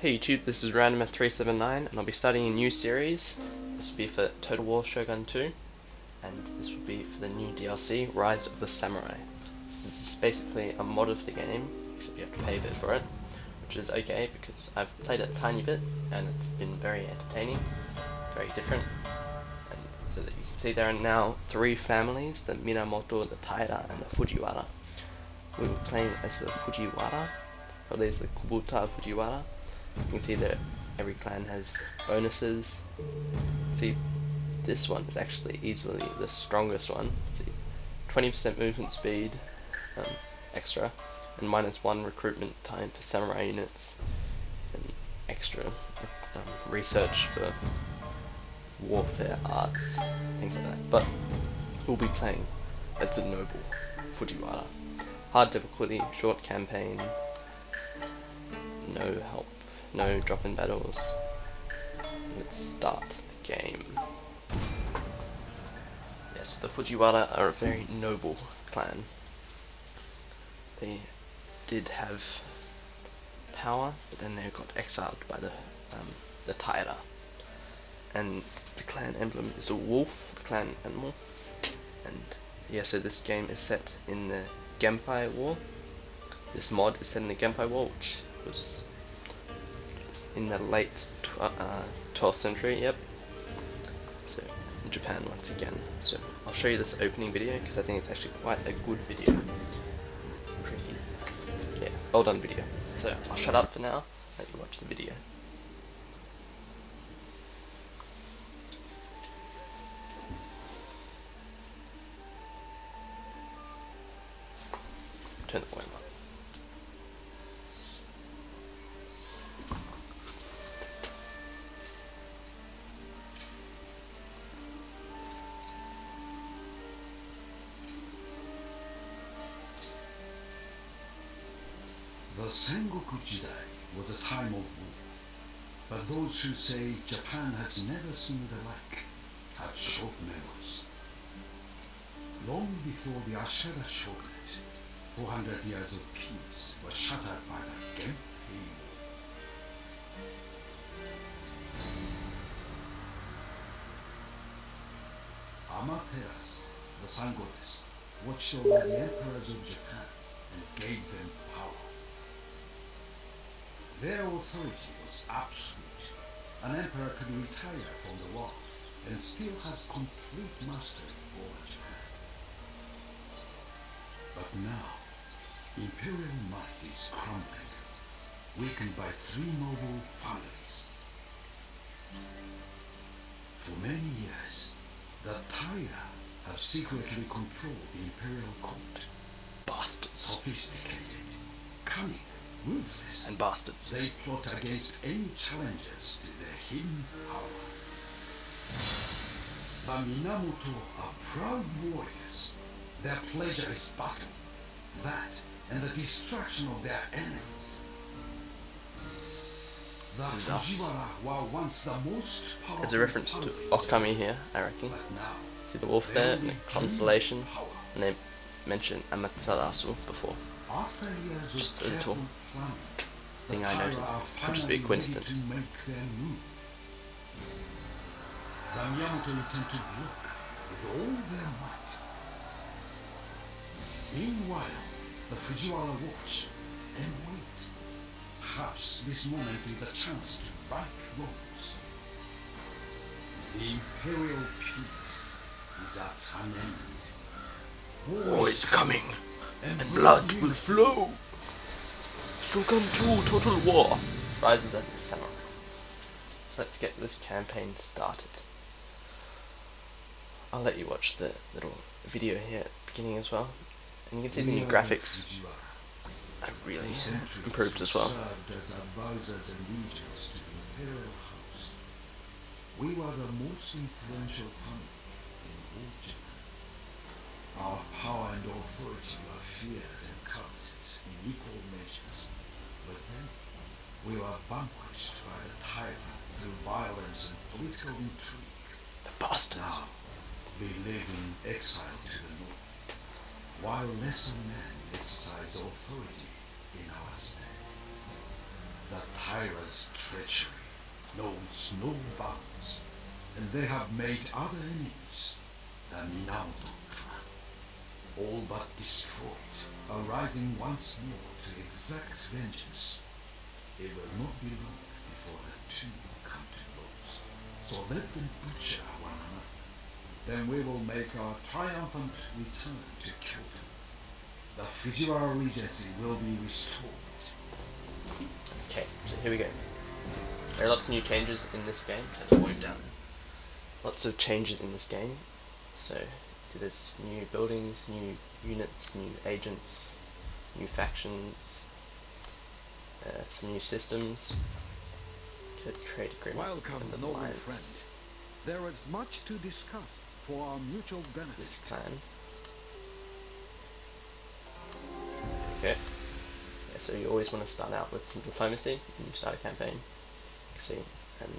Hey YouTube, this is Randomer379 and I'll be starting a new series. This will be for Total War Shogun 2 and this will be for the new DLC, Rise of the Samurai. This is basically a mod of the game, except you have to pay a bit for it, which is okay because I've played it a tiny bit and it's been very entertaining, very different. And so that you can see there are now three families, the Minamoto, the Taira and the Fujiwara. We were playing as the Fujiwara, or there's the Kubota Fujiwara. You can see that every clan has bonuses. See, this one is actually easily the strongest one. See, 20% movement speed um, extra, and minus one recruitment time for samurai units, and extra um, research for warfare arts, things like that. But we'll be playing as the noble Fujiwara. Hard difficulty, short campaign, no help no drop-in battles. Let's start the game. Yes, the Fujiwara are a very noble clan. They did have power, but then they got exiled by the um, the Taira. And the clan emblem is a wolf, the clan animal. And yeah, so this game is set in the Genpei War. This mod is set in the Genpei War, which was in the late tw uh, 12th century, yep. So, Japan once again. So, I'll show you this opening video because I think it's actually quite a good video. It's pretty, yeah, well done video. So, I'll shut up for now, let you watch the video. Turn the volume. Sengoku Jidai was a time of war, but those who say Japan has never seen the like have short memories. Long before the Ashikaga Shogunate, 400 years of peace were shattered by the Genpei War. Amaterasu, the sun goddess, watched over the emperors of Japan and gave them power. Their authority was absolute. An emperor could retire from the world and still have complete mastery over Japan. But now, imperial might is crumbling, weakened by three noble families. For many years, the Taira have secretly controlled the imperial court. Bastards. Sophisticated, cunning, ruthless, And bastards. they plot against any challenges to their hidden power. The Minamoto are proud warriors. Their pleasure is battle. That and the destruction of their enemies. The This is us. Fujiwara were once the most powerful There's a reference to Okami here, I reckon. See the wolf there, and the constellation, and they mentioned Amaterasu before. After years Just a little thing I noted. Could just be a coincidence. ready to make their move. The Minamoto intend to block with all their might. Meanwhile, the Fujiwara watch and wait. Perhaps this moment is a chance to right wrongs. The imperial peace is at an end. War oh, is coming, and blood will flow. So come to Total War. Rise of the Samurai. So let's get this campaign started. I'll let you watch the little video here at the beginning as well. And you can see the new graphics are really improved as well. Served as advisors and regents to the imperial house. We were the most influential family in all Japan. Our power and authority feared and coveted in equal measures. But then, we were vanquished by the tyrant through violence and political intrigue. The bastards. Now, we live in exile to the north, while lesser men exercise authority in our stead. The tyrant's treachery knows no bounds, and they have made other enemies, the Minamoto all but destroyed, arriving once more to exact vengeance. It will not be long before the two come to blows, so let them butcher one another. Then we will make our triumphant return to Kyoto. The Fujiwara Regency will be restored. Okay, so here we go. There are lots of new changes in this game. Let's move down. Lots of changes in this game. So, see this new buildings, new units, new agents, new factions, uh, some new systems. To trade agreement Welcome, and alliance. friends. There is much to discuss for our mutual benefit. This clan. Okay. Yeah, so you always want to start out with some diplomacy when you start a campaign. See, and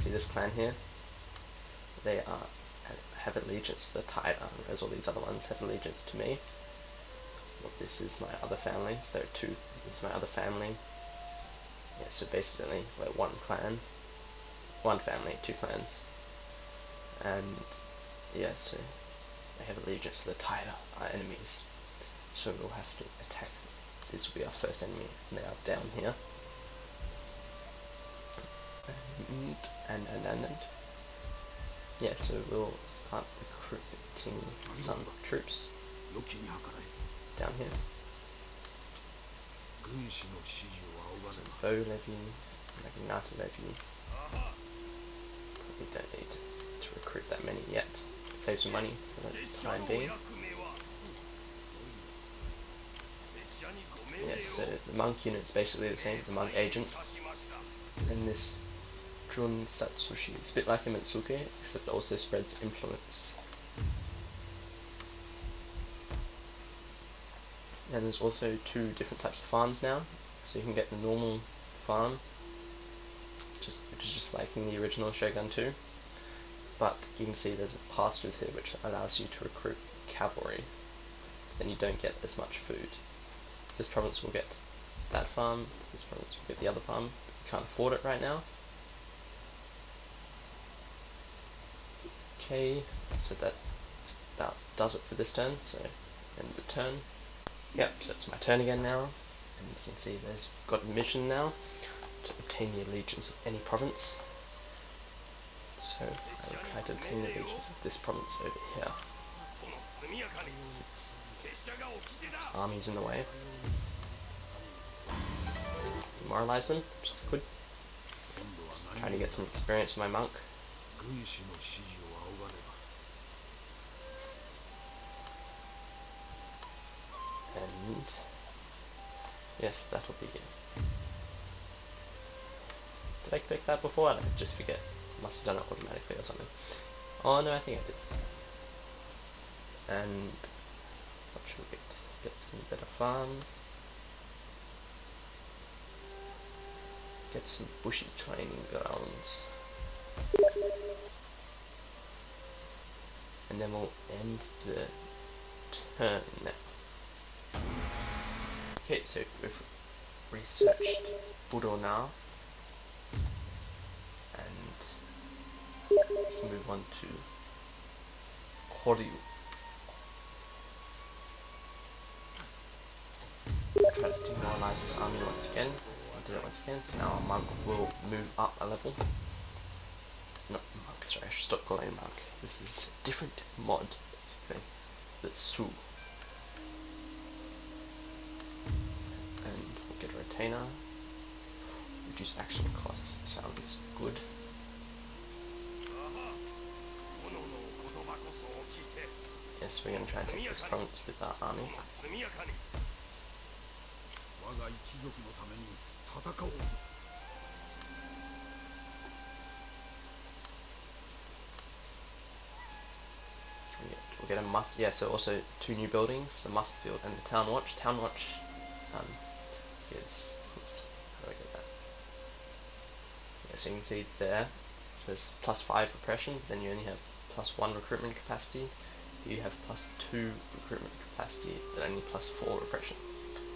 see this clan here. They are have allegiance to the Taira, whereas all these other ones have allegiance to me. Well, this is my other family. So there are two. This is my other family. Yeah, so basically we're one clan, one family, two clans, and yeah, so they have allegiance to the Taira, our enemies. So we'll have to attack. This will be our first enemy. And they are down here. And and and and, and. Yeah, so we'll start recruiting some troops down here. Some bow levy, some naginata levy. Probably don't need to recruit that many yet. Save some money for the time being. Yeah, so the monk unit's basically the same, the monk agent. And this Junsatsushi, it's a bit like a Metsuke, except it also spreads influence. And there's also two different types of farms now. So you can get the normal farm, just which is just like in the original Shogun 2. But you can see there's pastures here which allows you to recruit cavalry. Then you don't get as much food. This province will get that farm, this province will get the other farm. You can't afford it right now. Okay, so that about does it for this turn, so end the turn. Yep, so it's my turn again now, and you can see there's got a mission now to obtain the allegiance of any province. So I will try to obtain the allegiance of this province over here. Army's in the way. Demoralize them, which is good. Trying to get some experience with my monk. And yes, that'll be it. Did I click that before? I just forget. Must have done it automatically or something. Oh no, I think I did. And what should we get? Get some better farms. Get some bushy training grounds. And then we'll end the turn. Okay, so we've researched Budo now, and we can move on to Koryu. Try to demoralize this army once again. I did it once again, so now our monk will move up a level. Not monk, sorry, I should stop calling him monk. This is a different mod, basically. The Su. container. Reduce action costs sounds good. Yes, we're going to try and take this province with our army. We'll get a must, yeah, so also two new buildings, the must field and the town watch. Town watch um, is. Oops, how do I get that? Yeah, so you can see there. It says plus five repression. Then you only have plus one recruitment capacity. You have plus two recruitment capacity, but only plus four repression.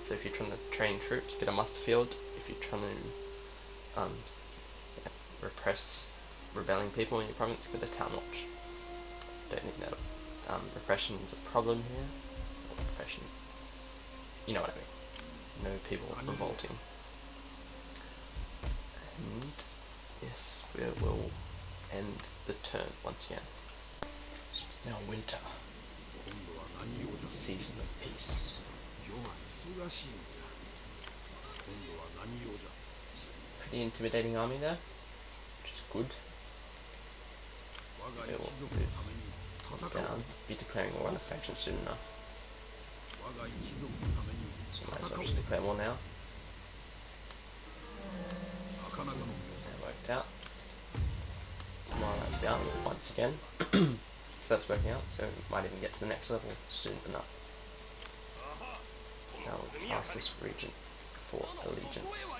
So if you're trying to train troops, get a muster field. If you're trying to um, repress rebelling people in your province, get a town watch. Don't think that um, repression is a problem here. Repression, you know what I mean no people revolting. And yes, we will end the turn once again. So it's now winter. Season of peace. Pretty intimidating army there, which is good. It will move down, be declaring war on the faction soon enough just declare more now. That worked out. Tomorrow down once again. so that's working out, so we might even get to the next level soon enough. Now we'll pass this region for allegiance.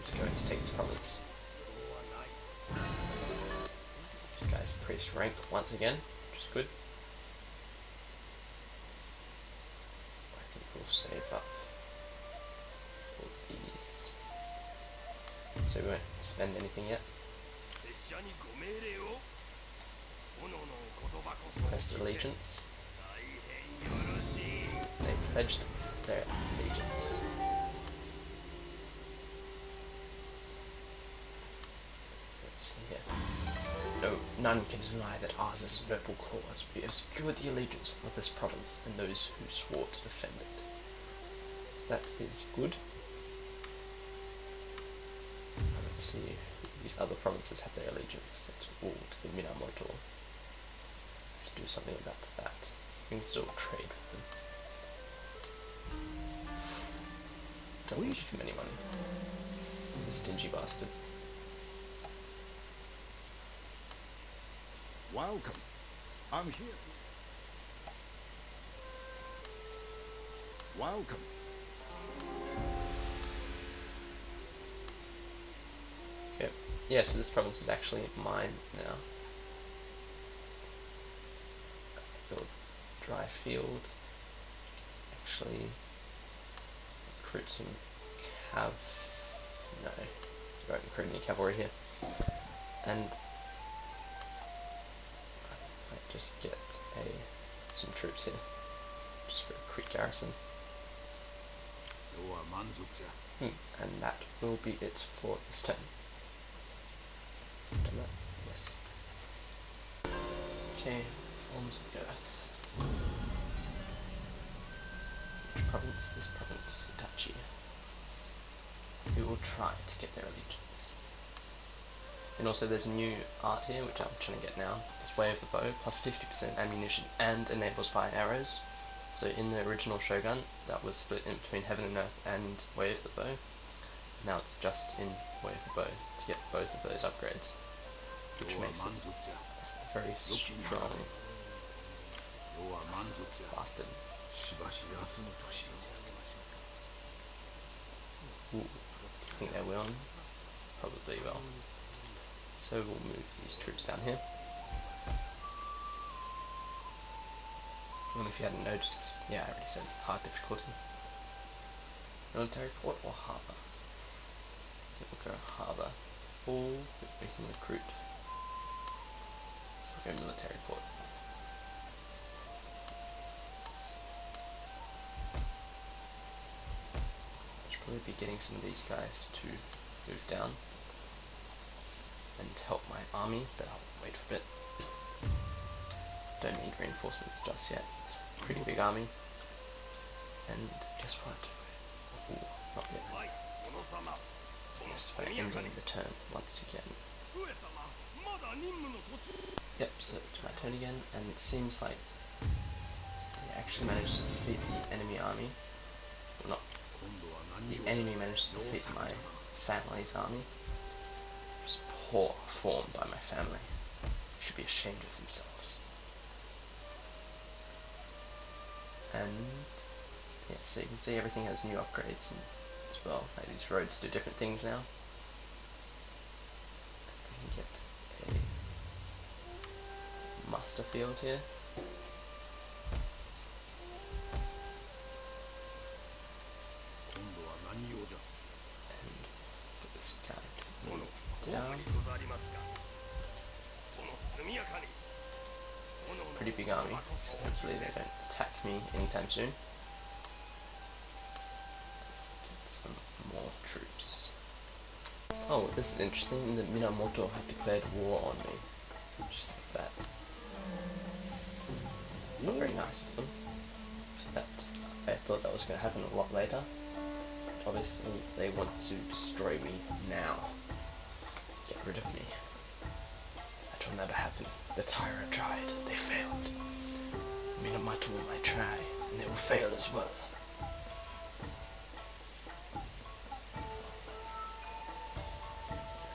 is going to take Thomas. This guy's increased rank once again, which is good. I think we'll save up for these. So we won't spend anything yet. Quest allegiance. They pledged their allegiance. None can deny that ours is noble cause. We have secured the allegiance of this province and those who swore to defend it. So that is good. Let's see these other provinces have their allegiance set all to the Minamoto. To do something about that. We can still trade with them. Don't leave them any money. Stingy bastard. Welcome. I'm here. Welcome. Okay. Yeah, so this province is actually mine now. Build dry field. Actually recruit some cav no. Don't recruit any cavalry here. And just get a some troops in, just for a quick garrison. Hmm. And that will be it for this turn. Yes. Okay, forms of the earth. Which province? This province, Itachi. We will try to get their allegiance. And also there's a new art here, which I'm trying to get now. It's Way of the Bow, plus 50% ammunition and enables fire arrows. So in the original Shogun, that was split in between Heaven and Earth and Way of the Bow. Now it's just in Way of the Bow to get both of those upgrades, which makes it very strong. Bastard. Ooh, I think they will. Probably will. So we'll move these troops down here. And if you hadn't noticed, yeah, I already said hard difficulty. Military port or harbour? We'll go harbour. Or we can recruit. So go military port. I should probably be getting some of these guys to move down and help my army, but I'll wait for a bit. Don't need reinforcements just yet. It's a pretty big army. And guess what? Ooh, not yet. Yes, we're ending the turn once again. Yep, so it's my turn again, and it seems like they actually managed to defeat the enemy army. Well, not the enemy managed to defeat my family's army poor form by my family. They should be ashamed of themselves. And yeah, so you can see everything has new upgrades and as well. Like these roads do different things now. You can get a muster field here. の pretty big army, so hopefully they don't attack me anytime soon. Get some more troops. Oh, this is interesting. The Minamoto have declared war on me. Just like that. It's not very nice of them. That I thought that was going to happen a lot later. Obviously, they want to destroy me now. Rid of me. That will never happen. The Taira tried. They failed. Minamoto might try, and they will fail as well.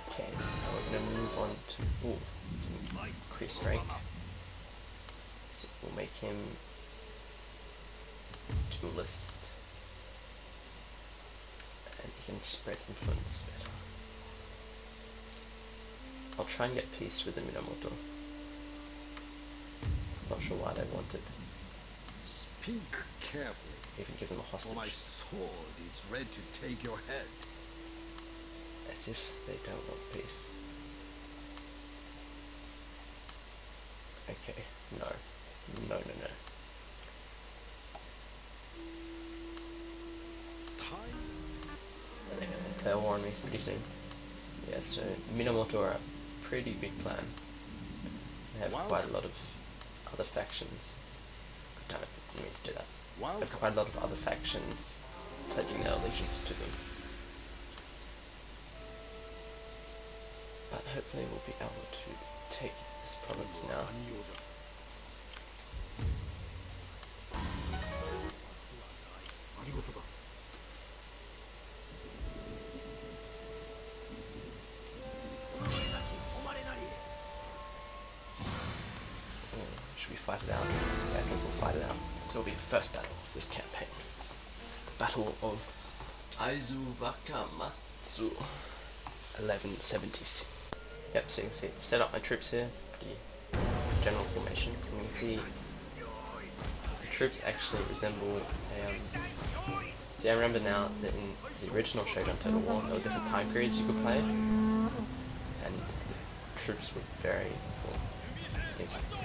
Okay, so we're gonna move on to ooh, some increased strength. So we'll make him duelist. And he can spread influence better. I'll try and get peace with the Minamoto. Not sure why they want it. Speak carefully, Even give them a or my sword is ready to take your head. As if they don't want peace. Okay, no. No, no, no. Time Are they gonna declare me pretty soon? Yeah, so Minamoto are a pretty big plan. They have Wow. quite a lot of other factions. God damn it, didn't mean to do that. They have quite a lot of other factions pledging their allegiance to them. But hopefully we'll be able to take this province now. 1176. Yep, so you can see, I've set up my troops here, pretty general formation. And you can see the troops actually resemble a, um, See, I remember now that in the original Shogun Total War, there were different time periods you could play, and the troops would vary,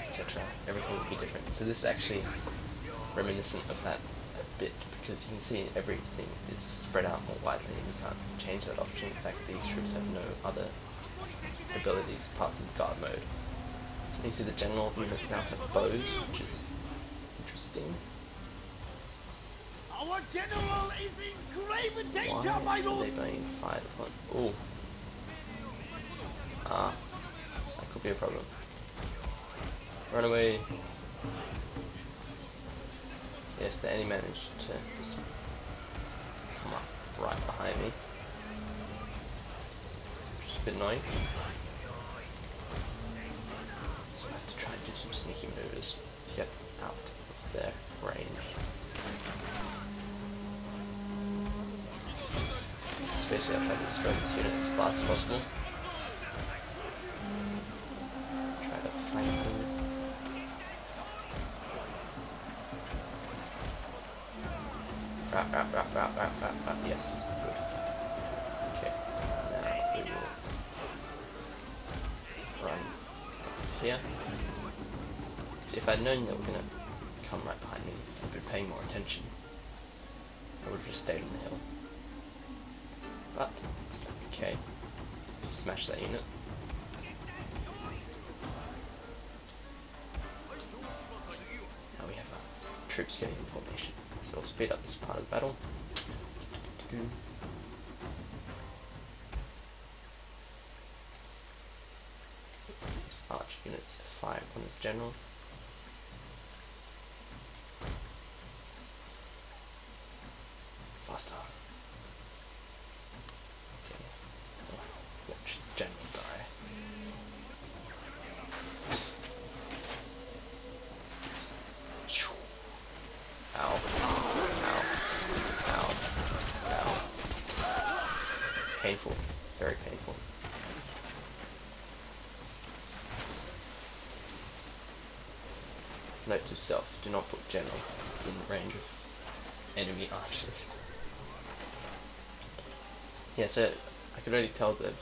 etc. Everything would be different. So this is actually reminiscent of that bit, because you can see everything is spread out more widely, and you can't change that option. In fact, these troops have no other abilities apart from guard mode. You can see the general units now have bows, which is interesting. Our general is in grave danger, Why my are lord! they being fired upon? Oh. Ah. That could be a problem. Run away. Yes, the enemy managed to just come up right behind me. Which is a bit annoying. So I have to try and do some sneaky maneuvers to get out of their range. So basically I'll try to destroy this unit as fast as possible. These arch units to fire upon his general. Faster. painful, very painful. Note to self, do not put general in range of enemy archers. Yeah, so I could already tell that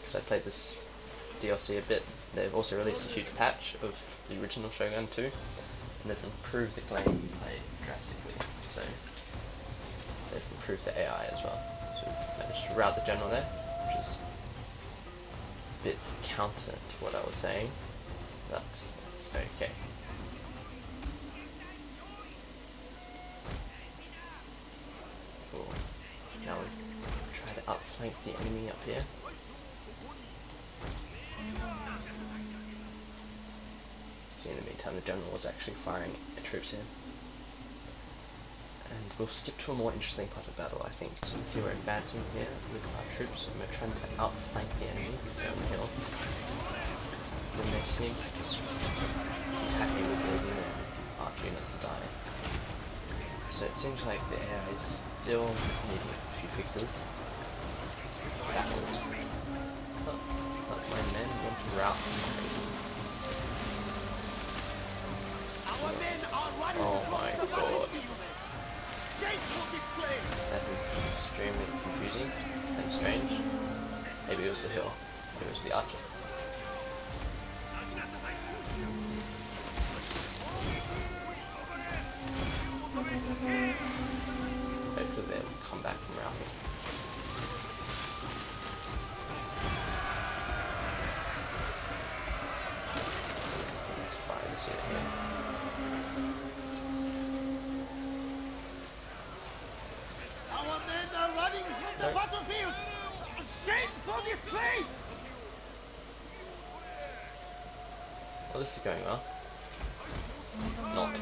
because I played this DLC a bit, they've also released a huge patch of the original Shogun 2, and they've improved the gameplay drastically. So they've improved the AI as well. So we've managed to route the general there, which is a bit counter to what I was saying, but it's okay. Cool. Now we outflank the enemy up here. So in the meantime, the general was actually firing troops in. And we'll skip to a more interesting part of battle, I think. So you can see we're advancing here with our troops, and we're trying to outflank the enemy down the hill. Then they seem to just be happy with leaving their arch units to die. So it seems like the AI is still needing a few fixes. My men want to route for some reason. Oh my god. That is extremely confusing and strange. Maybe it was the hill. Maybe it was the archers. Shameful. Oh, well, this is going well. Not.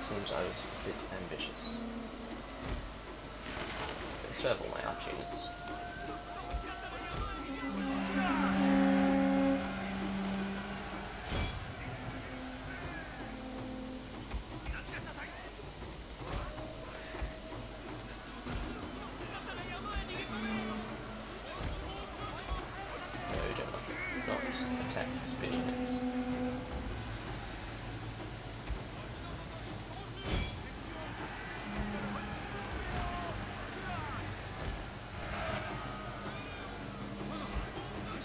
Seems I was a bit ambitious. Still have all my arch units.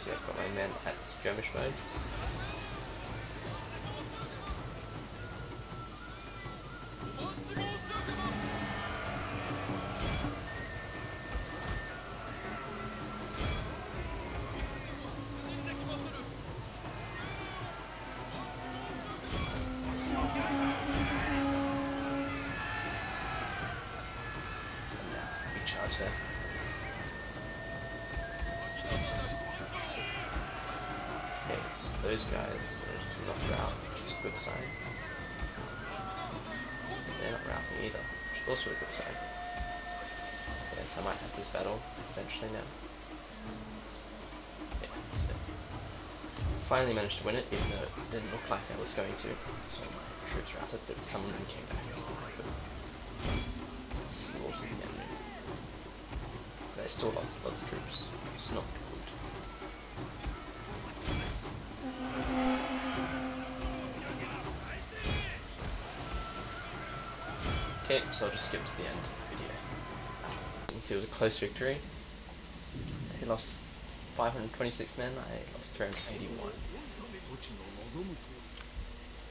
See, I've got my men at skirmish mode. I have this battle eventually now. Yeah, so finally managed to win it, even though it didn't look like I was going to. So my troops routed, but someone then came back. I could slaughter the enemy. But I still lost a lot of troops, It's not good. Okay, so I'll just skip to the end it was a close victory. They lost 526 men, I lost 381.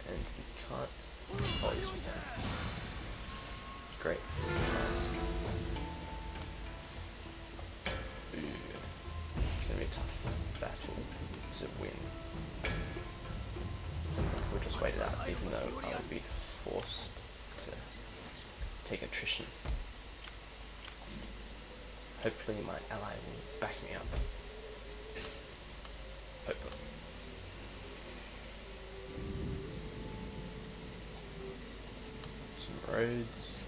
And we can't... Oh yes we can. Great, we. Ooh, it's gonna be a tough battle to win. We'll just wait it out, even though I will be forced to take attrition. Hopefully my ally will back me up. Hopefully. Some roads.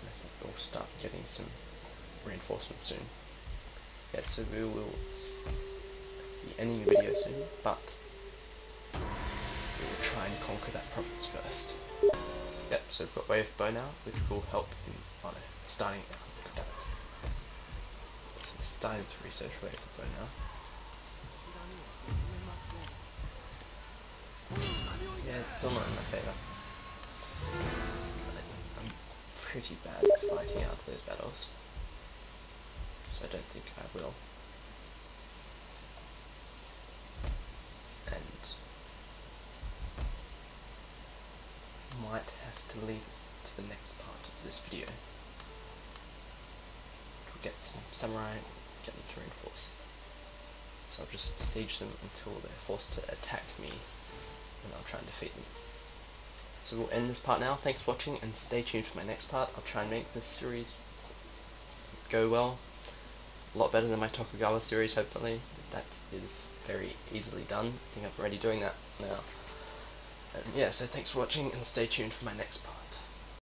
And I think we'll start getting some reinforcements soon. Yeah, so we will be ending the video soon, but we will try and conquer that province first. Yep, so we've got Way of Bow now, which will help in oh no, starting so I'm starting to research Way of the now. Yeah, it's still not in my favour. I'm pretty bad at fighting out those battles. So I don't think I will. And might have to leave it to the next part of this video. Get some samurai, get them to reinforce. So I'll just siege them until they're forced to attack me and I'll try and defeat them. So we'll end this part now. Thanks for watching and stay tuned for my next part. I'll try and make this series go well. A lot better than my Tokugawa series, hopefully. That is very easily done. I think I'm already doing that now. And yeah, so thanks for watching and stay tuned for my next part.